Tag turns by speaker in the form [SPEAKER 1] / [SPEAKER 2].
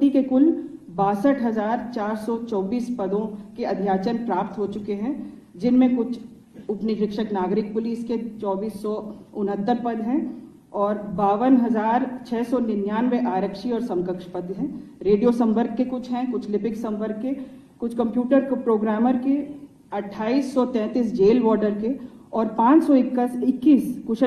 [SPEAKER 1] भर्ती के कुल बासठ हज़ार चार सौ चौबीस पदों के अध्याचन प्राप्त हो चुके हैं, जिनमें कुछ उप निरीक्षक नागरिक पुलिस के चौबीस सौ उनहत्तर पद हैं और बावन हज़ार छह सौ निन्यानवे आरक्षी और समकक्ष पद हैं। रेडियो संवर्ग के कुछ हैं, कुछ लिपिक संवर्ग के, कुछ कंप्यूटर प्रोग्रामर के, अट्ठाईस सौ तैंतीस जेल वार्डर के और पाँच सौ इक्कीस कुशल